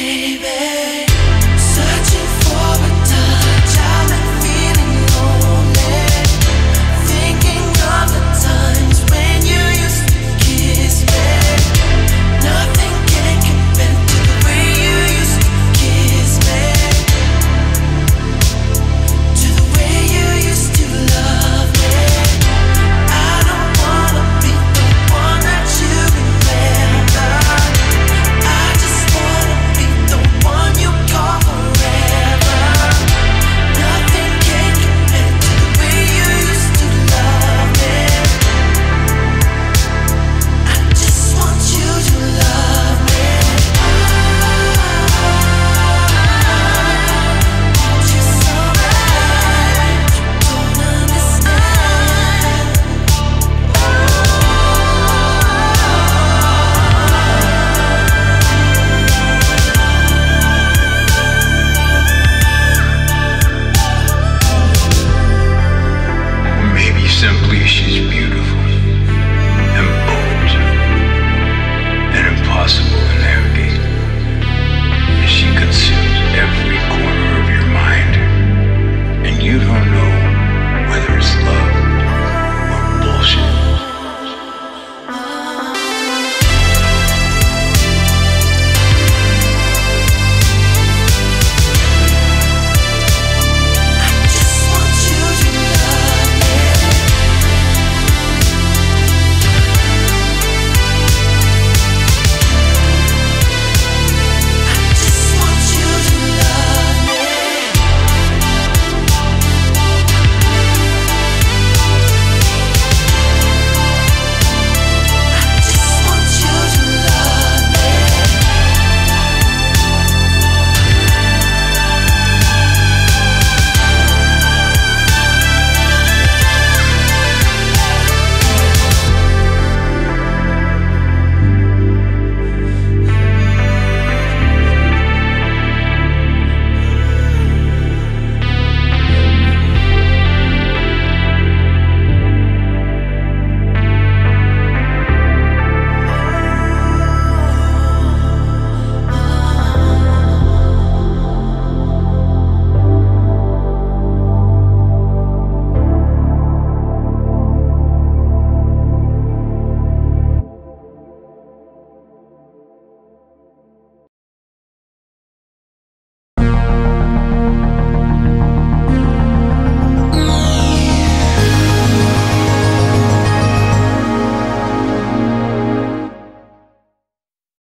baby.